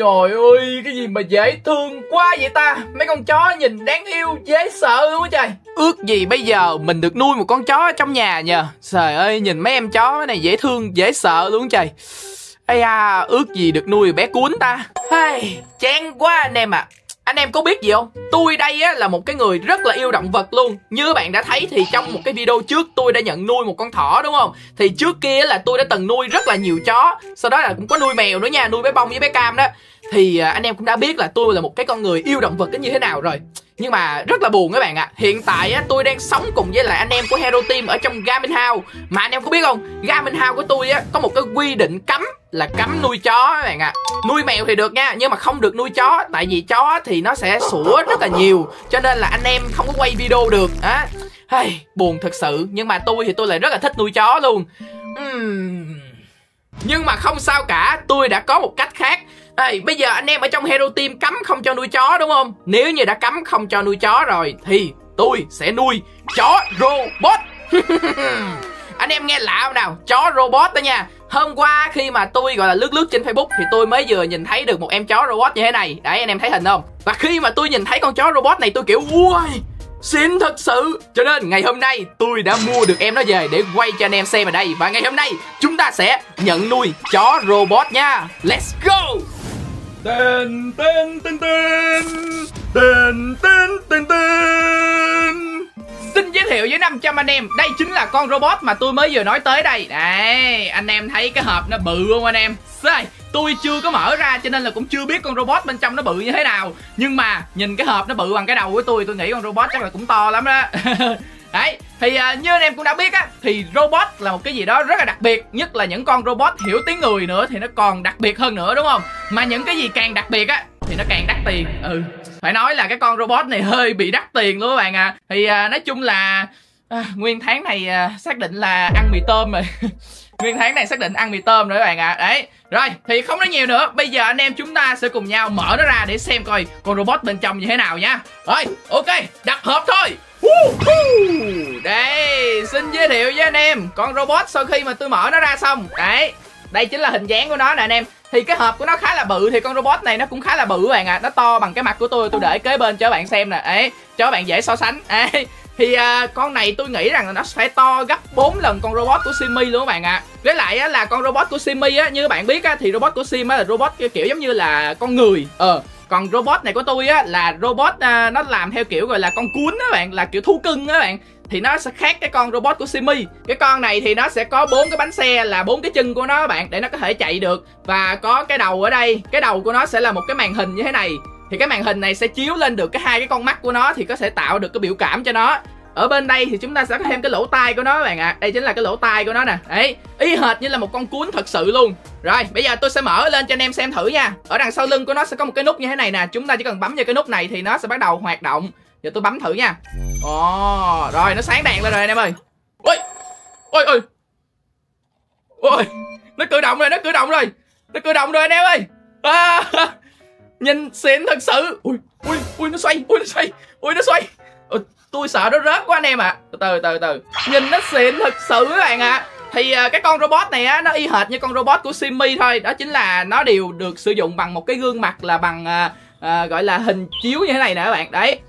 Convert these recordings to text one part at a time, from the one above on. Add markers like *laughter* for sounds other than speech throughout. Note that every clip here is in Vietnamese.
Trời ơi, cái gì mà dễ thương quá vậy ta? Mấy con chó nhìn đáng yêu, dễ sợ luôn á trời. Ước gì bây giờ mình được nuôi một con chó ở trong nhà nhờ. Trời ơi, nhìn mấy em chó này dễ thương, dễ sợ luôn trời. Ây da, ước gì được nuôi bé cuốn ta. Ai, Chán quá anh em ạ. à. Anh em có biết gì không? Tôi đây á là một cái người rất là yêu động vật luôn Như bạn đã thấy thì trong một cái video trước tôi đã nhận nuôi một con thỏ đúng không? Thì trước kia là tôi đã từng nuôi rất là nhiều chó Sau đó là cũng có nuôi mèo nữa nha, nuôi bé bông với bé cam đó Thì à, anh em cũng đã biết là tôi là một cái con người yêu động vật như thế nào rồi nhưng mà rất là buồn các bạn ạ à. Hiện tại á, tôi đang sống cùng với lại anh em của Hero Team ở trong Garmin House Mà anh em có biết không Garmin House của tôi á, có một cái quy định cấm là cấm nuôi chó các bạn ạ à. Nuôi mèo thì được nha Nhưng mà không được nuôi chó Tại vì chó thì nó sẽ sủa rất là nhiều Cho nên là anh em không có quay video được á hey, Buồn thật sự Nhưng mà tôi thì tôi lại rất là thích nuôi chó luôn uhm. Nhưng mà không sao cả Tôi đã có một cách khác Ê, bây giờ anh em ở trong Hero Team cấm không cho nuôi chó đúng không? Nếu như đã cấm không cho nuôi chó rồi Thì tôi sẽ nuôi chó robot *laughs* Anh em nghe lạ không nào? Chó robot đó nha. Hôm qua khi mà tôi, gọi là, lướt lướt trên Facebook Thì tôi mới vừa nhìn thấy được một em chó robot như thế này. Đấy, anh em thấy hình không? Và khi mà tôi nhìn thấy con chó robot này, tôi kiểu Ui Xịn thật sự. Cho nên ngày hôm nay tôi đã mua được em nó về để quay cho anh em xem ở đây. Và ngày hôm nay chúng ta sẽ nhận nuôi chó robot nha. Let's go! Tên tên tên tên. Tên tên tên tên với 500 anh em. Đây chính là con robot mà tôi mới vừa nói tới đây. Đây anh em thấy cái hộp nó bự không anh em? Sai Tôi chưa có mở ra cho nên là cũng chưa biết con robot bên trong nó bự như thế nào. Nhưng mà nhìn cái hộp nó bự bằng cái đầu của tôi Tôi nghĩ con robot chắc là cũng to lắm đó. *laughs* Đấy, thì uh, như anh em cũng đã biết á Thì robot là một cái gì đó rất là đặc biệt. Nhất là những con robot hiểu tiếng người nữa Thì nó còn đặc biệt hơn nữa đúng không? Mà những cái gì càng đặc biệt á Thì nó càng đắt tiền. Ừ, phải nói là cái con robot này hơi bị đắt tiền luôn các bạn à Thì à, nói chung là à, Nguyên tháng này à, xác định là ăn mì tôm rồi. *laughs* Nguyên tháng này xác định ăn mì tôm rồi các bạn ạ. À. Đấy Rồi thì không nói nhiều nữa. Bây giờ anh em chúng ta sẽ cùng nhau mở nó ra để xem coi Con robot bên trong như thế nào nha. Rồi ok đặt hộp thôi. Đây, xin giới thiệu với anh em. Con robot sau khi mà tôi mở nó ra xong. Đấy, đây chính là hình dáng của nó nè anh em. Thì cái hộp của nó khá là bự Thì con robot này nó cũng khá là bự các bạn ạ à. Nó to bằng cái mặt của tôi Tôi để kế bên cho các bạn xem nè ấy cho các bạn dễ so sánh ấy thì à, con này tôi nghĩ rằng là nó phải to gấp 4 lần con robot của Simi luôn các bạn ạ à. với lại á, là con robot của Simi á như các bạn biết á, thì robot của Sim á, là robot kiểu giống như là con người ờ còn robot này của tôi á là robot à, nó làm theo kiểu gọi là con cuốn á bạn là kiểu thú cưng á bạn thì nó sẽ khác cái con robot của Simi. Cái con này thì nó sẽ có bốn cái bánh xe là bốn cái chân của nó bạn, để nó có thể chạy được. Và có cái đầu ở đây, cái đầu của nó sẽ là một cái màn hình như thế này. Thì cái màn hình này sẽ chiếu lên được cái hai cái con mắt của nó thì có thể tạo được cái biểu cảm cho nó. Ở bên đây thì chúng ta sẽ có thêm cái lỗ tai của nó các bạn ạ. À. đây chính là cái lỗ tai của nó nè. Đấy, y hệt như là một con cuốn thật sự luôn. Rồi, bây giờ tôi sẽ mở lên cho anh em xem thử nha. Ở đằng sau lưng của nó sẽ có một cái nút như thế này nè. Chúng ta chỉ cần bấm vào cái nút này thì nó sẽ bắt đầu hoạt động giờ tôi bấm thử nha. Ồ oh, rồi nó sáng đèn lên rồi anh em ơi. Ôi ôi ôi. Ôi nó cử động rồi nó cử động rồi. Nó cử động rồi anh em ơi. À, *laughs* nhìn xịn thật sự. Ui ui ui nó xoay ui nó xoay ui nó xoay. Tôi sợ nó rớt quá anh em ạ. À. từ từ từ. Nhìn nó xịn thật sự các bạn ạ. À. thì cái con robot này á nó y hệt như con robot của Simi thôi. Đó chính là nó đều được sử dụng bằng một cái gương mặt là bằng à, à gọi là hình chiếu như thế này nè các bạn. Đấy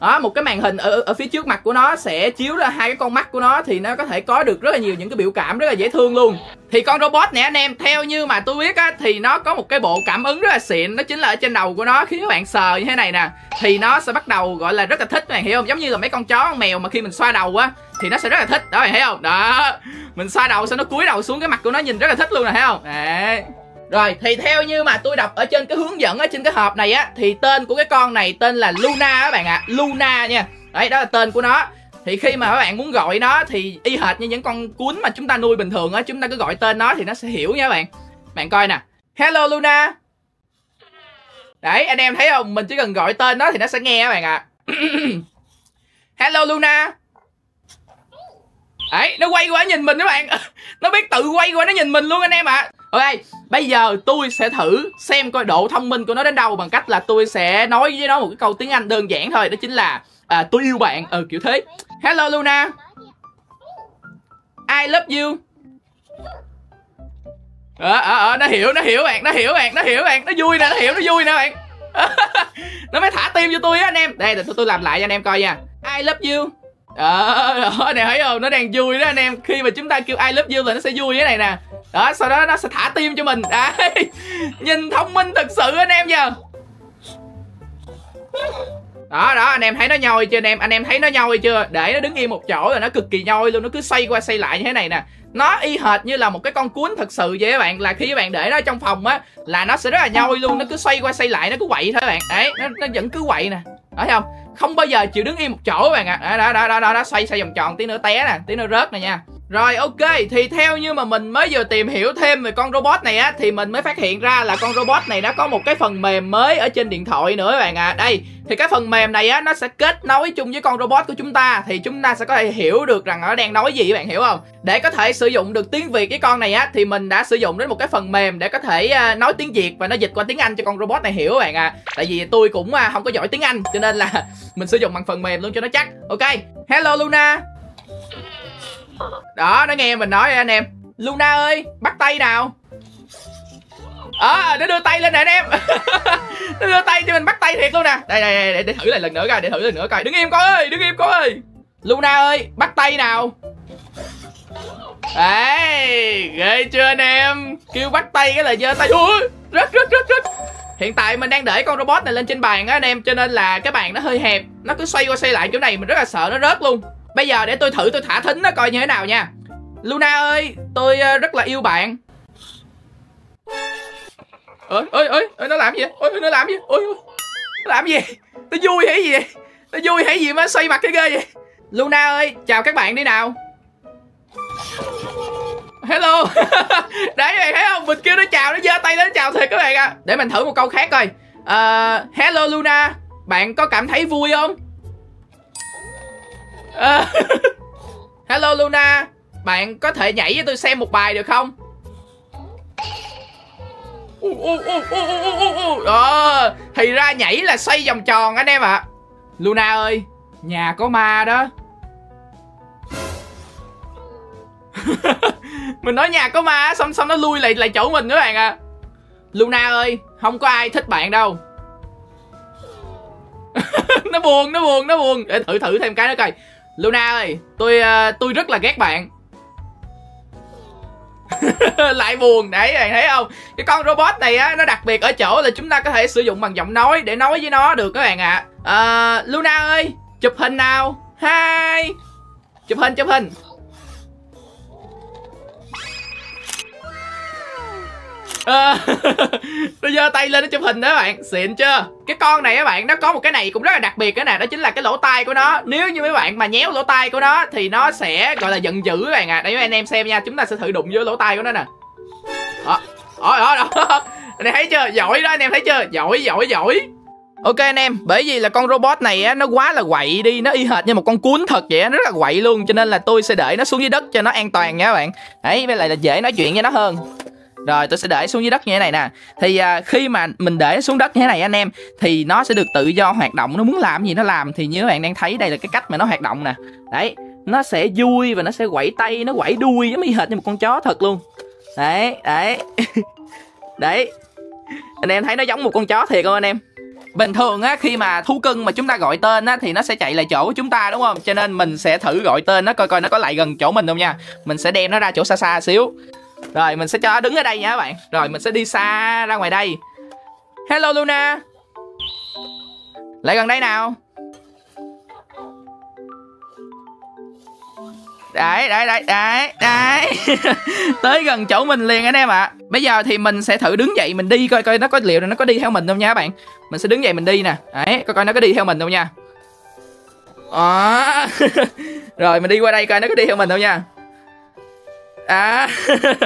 đó một cái màn hình ở, ở phía trước mặt của nó sẽ chiếu ra hai cái con mắt của nó thì nó có thể có được rất là nhiều những cái biểu cảm rất là dễ thương luôn. Thì con robot này anh em theo như mà tôi biết á thì nó có một cái bộ cảm ứng rất là xịn đó chính là ở trên đầu của nó khi các bạn sờ như thế này nè. Thì nó sẽ bắt đầu gọi là rất là thích các bạn hiểu không? Giống như là mấy con chó con mèo mà khi mình xoa đầu á thì nó sẽ rất là thích. Đó bạn thấy không? Đó mình xoa đầu xong nó cúi đầu xuống cái mặt của nó nhìn rất là thích luôn nè thấy không? Đấy rồi, thì theo như mà tôi đọc ở trên cái hướng dẫn ở trên cái hộp này á, Thì tên của cái con này tên là Luna các bạn ạ. À. Luna nha. Đấy, đó là tên của nó. Thì khi mà các bạn muốn gọi nó thì y hệt như những con cuốn mà chúng ta nuôi bình thường á, Chúng ta cứ gọi tên nó thì nó sẽ hiểu nha các bạn. Bạn coi nè. Hello, Luna. Đấy, anh em thấy không? Mình chỉ cần gọi tên nó thì nó sẽ nghe các bạn ạ. À. *clears throat* Hello, Luna. Đấy, nó quay qua nhìn mình các bạn. *laughs* Nó biết tự quay qua nó nhìn mình luôn anh em ạ. à. Ok, bây giờ tôi sẽ thử xem coi độ thông minh của nó đến đâu bằng cách là tôi sẽ nói với nó một cái câu tiếng Anh đơn giản thôi, đó chính là à, tôi yêu bạn, ừ kiểu thế. Hello Luna. I love you. ờ ờ ờ nó hiểu nó hiểu bạn nó hiểu bạn nó hiểu bạn nó vui nè nó hiểu nó vui nè bạn *laughs* nó mới thả tim cho tôi á anh em đây tôi tôi làm lại cho anh em coi nha I love you đó, đó này thấy không? Nó đang vui đó anh em. Khi mà chúng ta kêu I love you là nó sẽ vui cái này nè. Đó sau đó nó sẽ thả tim cho mình. Đấy. *laughs* Nhìn thông minh thật sự anh em nha đó đó anh em thấy nó nhoi chưa anh em? Anh em thấy nó nhoi chưa? Để nó đứng yên một chỗ là nó cực kỳ nhoi luôn. Nó cứ xoay qua xoay lại như thế này nè. Nó y hệt như là một cái con cuốn thật sự vậy các bạn. Là khi các bạn để nó trong phòng á là nó sẽ rất là nhoi luôn. Nó cứ xoay qua xoay lại nó cứ quậy thôi các bạn. Đấy nó, nó vẫn cứ quậy nè thấy không không bao giờ chịu đứng yên một chỗ các bạn ạ à. đó, đó đó đó đó xoay xoay vòng tròn tí nữa té nè tí nữa rớt nè nha rồi ok, thì theo như mà mình mới vừa tìm hiểu thêm về con robot này á Thì mình mới phát hiện ra là con robot này nó có một cái phần mềm mới ở trên điện thoại nữa các bạn ạ à. Đây, thì cái phần mềm này á nó sẽ kết nối chung với con robot của chúng ta Thì chúng ta sẽ có thể hiểu được rằng nó đang nói gì các bạn hiểu không Để có thể sử dụng được tiếng Việt cái con này á Thì mình đã sử dụng đến một cái phần mềm để có thể à, nói tiếng Việt và nó dịch qua tiếng Anh cho con robot này hiểu các bạn ạ à. Tại vì tôi cũng à, không có giỏi tiếng Anh cho nên là *laughs* mình sử dụng bằng phần mềm luôn cho nó chắc Ok, hello Luna đó nó nghe mình nói anh em. Luna ơi bắt tay nào. Ờ, à, nó đưa tay lên nè anh em. Nó *laughs* đưa tay cho mình bắt tay thiệt luôn nè. Đây đây, đây để, để thử lại lần nữa coi để thử lần nữa coi. Đứng im coi ơi đứng im coi ơi. Luna ơi bắt tay nào. Đấy, ghê chưa anh em? Kêu bắt tay cái là giơ tay. Ui, rất rất rất rất Hiện tại mình đang để con robot này lên trên bàn á anh em Cho nên là cái bàn nó hơi hẹp. Nó cứ xoay qua xoay lại chỗ này Mình rất là sợ nó rớt luôn. Bây giờ để tôi thử tôi thả thính nó coi như thế nào nha. Luna ơi Tôi ờ, rất là yêu bạn. Ơi ơi ơi nó làm gì ơi nó làm gì ôi nó làm gì nó vui hay gì vậy? Nó vui hay gì mà xoay mặt cái ghê vậy? Luna ơi chào các bạn đi nào. Hello. *laughs* Đấy bạn thấy không? Mình kêu nó chào Nó giơ tay nó chào thiệt các bạn ạ. À. Để mình thử một câu khác coi. Uh, Hello Luna Bạn có cảm thấy vui không? À, *laughs* hello Luna. Bạn có thể nhảy cho tôi xem một bài được không? Đó, ờ, thì ra nhảy là xoay vòng tròn anh em ạ. À. Luna ơi Nhà có ma đó. *laughs* Mình nói nhà có ma Xong xong nó lui lại lại chỗ mình các bạn à Luna ơi Không có ai thích bạn đâu. *laughs* Nó buồn nó buồn nó buồn. Để thử thử thêm cái nữa coi. Luna ơi tôi uh, tôi rất là ghét bạn. *laughs* Lại buồn đấy bạn thấy không? Cái con robot này á nó đặc biệt ở chỗ là chúng ta có thể sử dụng bằng giọng nói để nói với nó được các bạn ạ. À. uh, Luna ơi chụp hình nào? Hai. Chụp hình chụp hình. Ờ, *laughs* à, nó giơ tay lên nó chụp hình đó các bạn xịn chưa? Cái con này các bạn nó có một cái này cũng rất là đặc biệt cái nè đó chính là cái lỗ tai của nó. Nếu như mấy bạn mà nhéo lỗ tai của nó thì nó sẽ gọi là giận dữ các bạn à để anh em xem nha chúng ta sẽ thử đụng vô lỗ tai của nó nè. Đó đó đó, đó. anh em thấy chưa? Giỏi đó anh em thấy chưa? Giỏi giỏi giỏi. Ok anh em, bởi vì là con robot này á, nó quá là quậy đi, nó y hệt như một con cuốn thật vậy, nó rất là quậy luôn, cho nên là tôi sẽ để nó xuống dưới đất cho nó an toàn nha các bạn. Đấy, với lại là dễ nói chuyện với nó hơn. Rồi tôi sẽ để xuống dưới đất như thế này nè. Thì à, khi mà mình để xuống đất như thế này anh em Thì nó sẽ được tự do hoạt động. Nó muốn làm gì nó làm. Thì như các bạn đang thấy đây là cái cách mà nó hoạt động nè. Đấy Nó sẽ vui và nó sẽ quẩy tay Nó quẩy đuôi giống như hệt như một con chó thật luôn. Đấy Đấy. *laughs* Đấy. Anh em thấy nó giống một con chó thiệt không anh em? Bình thường á khi mà thú cưng mà chúng ta gọi tên á thì nó sẽ chạy lại chỗ của chúng ta đúng không? Cho nên mình sẽ thử gọi tên nó coi coi nó có lại gần chỗ mình không nha. Mình sẽ đem nó ra chỗ xa xa xíu. Rồi mình sẽ cho nó đứng ở đây nha các bạn. Rồi mình sẽ đi xa ra ngoài đây. Hello Luna. Lại gần đây nào? Đấy, đấy, đấy, đấy, đấy. *laughs* Tới gần chỗ mình liền anh em ạ. À. Bây giờ thì mình sẽ thử đứng dậy mình đi coi coi nó có liệu nó có đi theo mình không nha các bạn. Mình sẽ đứng dậy mình đi nè. Đấy, coi coi nó có đi theo mình không nha. À. *laughs* Rồi mình đi qua đây coi nó có đi theo mình không nha. À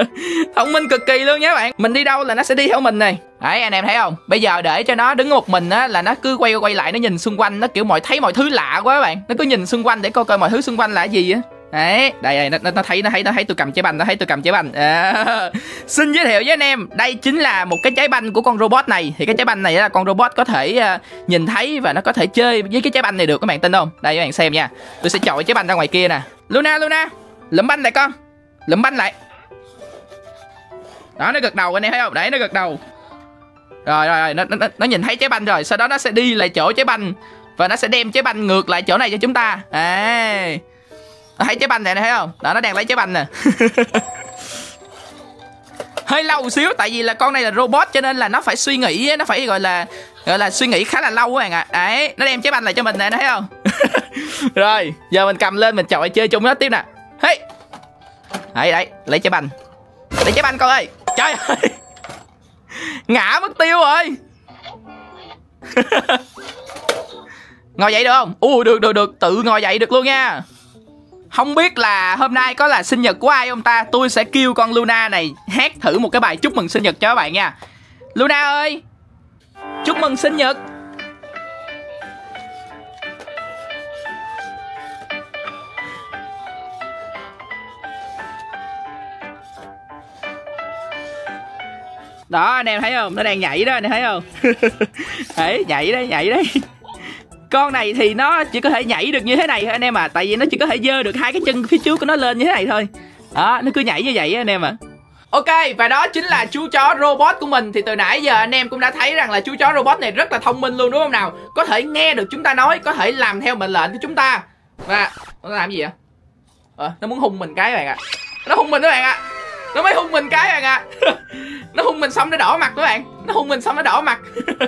*laughs* Thông minh cực kỳ luôn nhé bạn Mình đi đâu là nó sẽ đi theo mình này Đấy anh em thấy không Bây giờ để cho nó đứng một mình á Là nó cứ quay quay lại nó nhìn xung quanh Nó kiểu mọi thấy mọi thứ lạ quá bạn Nó cứ nhìn xung quanh để coi coi mọi thứ xung quanh là gì á Đấy, đây đây nó, nó thấy nó thấy nó thấy tôi cầm trái banh, nó thấy tôi cầm trái banh. À, *laughs* xin giới thiệu với anh em, đây chính là một cái trái banh của con robot này. Thì cái trái banh này là con robot có thể uh, nhìn thấy và nó có thể chơi với cái trái banh này được các bạn tin không? Đây các bạn xem nha. Tôi sẽ chọi trái banh ra ngoài kia nè. Luna Luna, lượm banh lại con lụm banh lại. Đó nó gật đầu anh em thấy không? Đấy nó gật đầu. Rồi rồi rồi nó, nó, nó nhìn thấy trái banh rồi. Sau đó nó sẽ đi lại chỗ trái banh. Và nó sẽ đem trái banh ngược lại chỗ này cho chúng ta. À nó thấy trái banh này thấy không? Đó nó đang lấy trái banh nè. *laughs* Hơi lâu xíu tại vì là con này là robot cho nên là nó phải suy nghĩ nó phải gọi là gọi là suy nghĩ khá là lâu các bạn ạ. À. đấy nó đem trái banh lại cho mình nè thấy không? *laughs* Rồi giờ mình cầm lên mình chọi chơi chung nó tiếp nè. Hey! Đấy đấy, lấy trái banh. Lấy trái banh con ơi. Trời ơi. Ngã mất tiêu rồi. *laughs* Ngồi dậy được không? Ui, được được được. Tự ngồi dậy được luôn nha. Không biết là hôm nay có là sinh nhật của ai không ta? Tôi sẽ kêu con Luna này hát thử một cái bài chúc mừng sinh nhật cho các bạn nha. Luna ơi. Chúc mừng sinh nhật. Đó anh em thấy không? Nó đang nhảy đó anh em thấy không? *laughs* Đấy nhảy đấy nhảy đấy. Con này thì nó chỉ có thể nhảy được như thế này thôi anh em à. Tại vì nó chỉ có thể dơ được hai cái chân phía trước của nó lên như thế này thôi. Đó nó cứ nhảy như vậy anh em à. Ok, và đó chính là chú chó robot của mình. Thì từ nãy giờ anh em cũng đã thấy rằng là chú chó robot này rất là thông minh luôn đúng không nào? Có thể nghe được chúng ta nói, có thể làm theo mệnh lệnh của chúng ta. Và nó làm gì vậy? Ờ, nó muốn hung mình cái bạn ạ. À. Nó hung mình các bạn ạ. à. Nó mới hung mình cái bạn ạ à. Nó hung mình xong nó đỏ mặt các bạn nó hung mình xong nó đỏ mặt?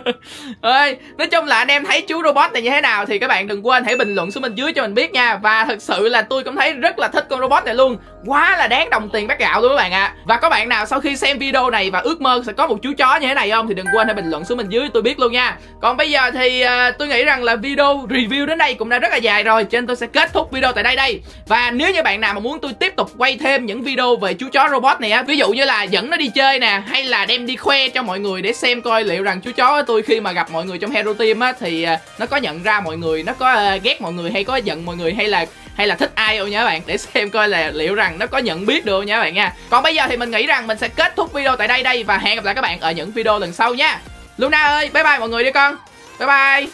*laughs* Ơi nói chung là anh em thấy chú robot này như thế nào thì các bạn đừng quên hãy bình luận xuống bên dưới cho mình biết nha. Và thực sự là tôi cũng thấy rất là thích con robot này luôn. Quá là đáng đồng tiền bát gạo luôn các bạn ạ. À. và có bạn nào sau khi xem video này và ước mơ sẽ có một chú chó như thế này không thì đừng quên hãy bình luận xuống bên dưới tôi biết luôn nha. Còn bây giờ thì uh, tôi nghĩ rằng là video review đến đây cũng đã rất là dài rồi cho nên tôi sẽ kết thúc video tại đây đây. Và nếu như bạn nào mà muốn tôi tiếp tục quay thêm những video về chú chó robot này á ví dụ như là dẫn nó đi chơi nè hay là đem đi khoe cho mọi người để để xem coi liệu rằng chú chó của tôi khi mà gặp mọi người trong hero team á thì à, nó có nhận ra mọi người nó có à, ghét mọi người hay có giận mọi người hay là hay là thích ai không nha các bạn. Để xem coi là liệu rằng nó có nhận biết được nha các bạn nha. Còn bây giờ thì mình nghĩ rằng mình sẽ kết thúc video tại đây đây và hẹn gặp lại các bạn ở những video lần sau nha. Luna ơi bye bye mọi người đi con. Bye bye.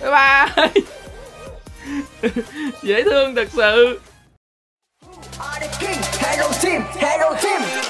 Bye bye. *laughs* Dễ thương thật sự. Hello team, hello team.